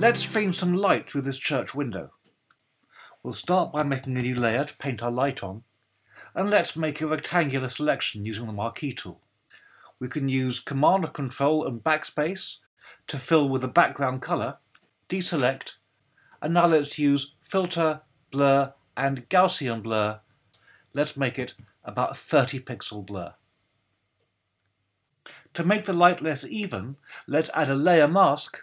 Let's stream some light through this church window. We'll start by making a new layer to paint our light on, and let's make a rectangular selection using the marquee tool. We can use Command or Control and Backspace to fill with the background colour, deselect, and now let's use Filter, Blur and Gaussian Blur. Let's make it about 30 pixel blur. To make the light less even, let's add a layer mask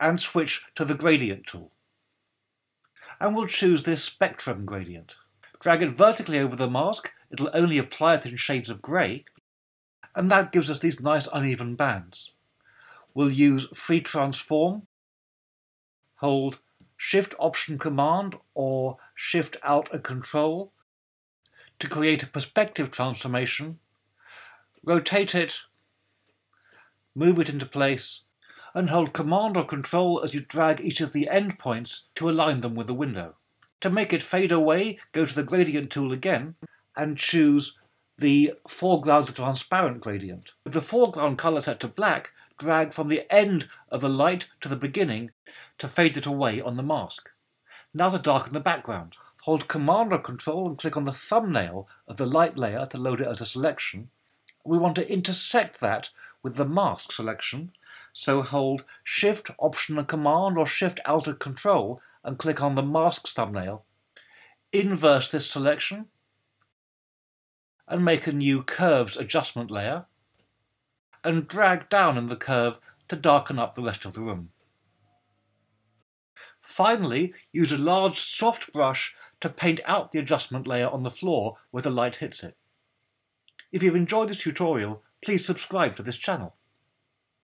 and switch to the gradient tool. And we'll choose this spectrum gradient. Drag it vertically over the mask, it'll only apply it in shades of grey, and that gives us these nice uneven bands. We'll use Free Transform, hold Shift Option Command or Shift Alt and Control to create a perspective transformation, rotate it, move it into place, and hold Command or Control as you drag each of the endpoints to align them with the window. To make it fade away, go to the Gradient tool again and choose the foreground transparent gradient. With the foreground colour set to black, drag from the end of the light to the beginning to fade it away on the mask. Now to darken the background. Hold Command or Control and click on the thumbnail of the light layer to load it as a selection. We want to intersect that with the mask selection, so hold Shift, Option and Command or Shift, Alt and Control and click on the mask thumbnail. Inverse this selection and make a new Curves adjustment layer and drag down in the curve to darken up the rest of the room. Finally, use a large soft brush to paint out the adjustment layer on the floor where the light hits it. If you've enjoyed this tutorial, please subscribe to this channel.